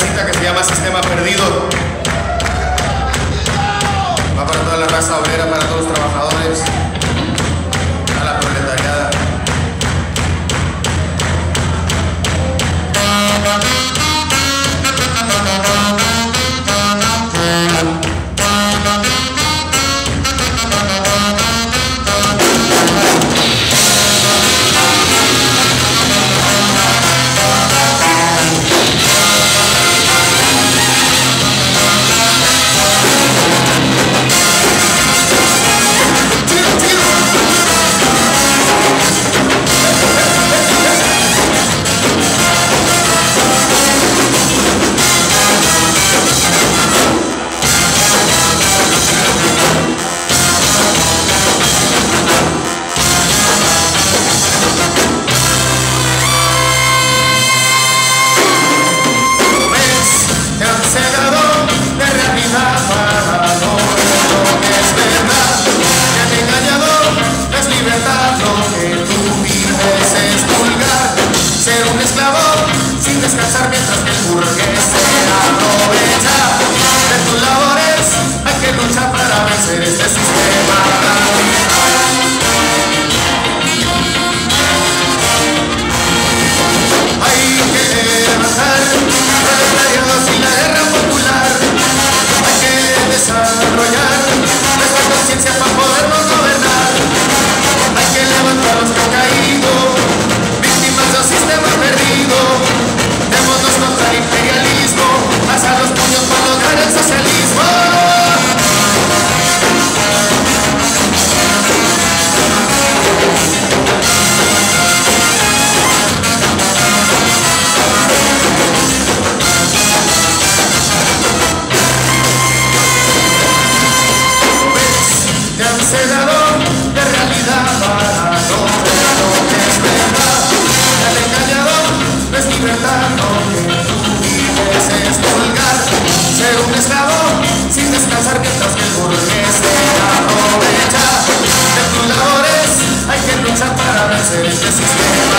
cancioncita que se llama Sistema Perdido. Va para toda la raza obrera. lo que tú vives es vulgar ser un esclavo sin descansar mientras que el burgués It's just a